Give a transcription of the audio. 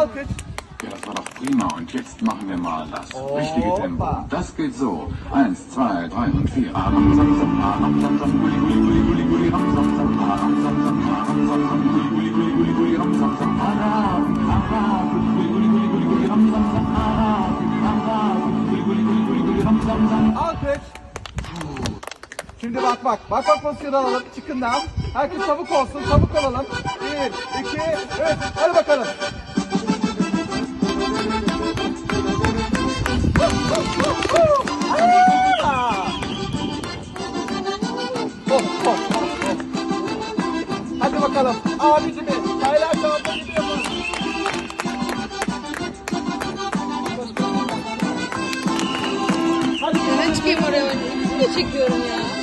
Alkış. Ja, das war doch prima. Und jetzt machen wir mal das richtige. Tempo. Das geht so. Eins, zwei, drei und vier. Aram, sam, sam, aram, sam, sam, guli, guli, guli, guli, guli, ram, sam, sam, aram, sam, sam, aram, sam, sam, guli, guli, guli, guli, guli, ram, sam, sam, aram, aram, guli, guli, guli, guli, guli, ram, sam, sam, aram, aram, guli, guli, guli, guli, guli, ram, sam, sam. Alkış. Şimdi bak bak. Bak bak pozisyonu alalım. Çıkından. Herkes çabuk olsun. Çabuk olalım. Bir, iki, üç. Hadi bakalım. Oh, oh, oh, oh. Hadi bakalım. Abicimi. Çaylar çağırda gidiyorsun. Hadi Ben çıkayım oraya. Ne çekiyorum ya?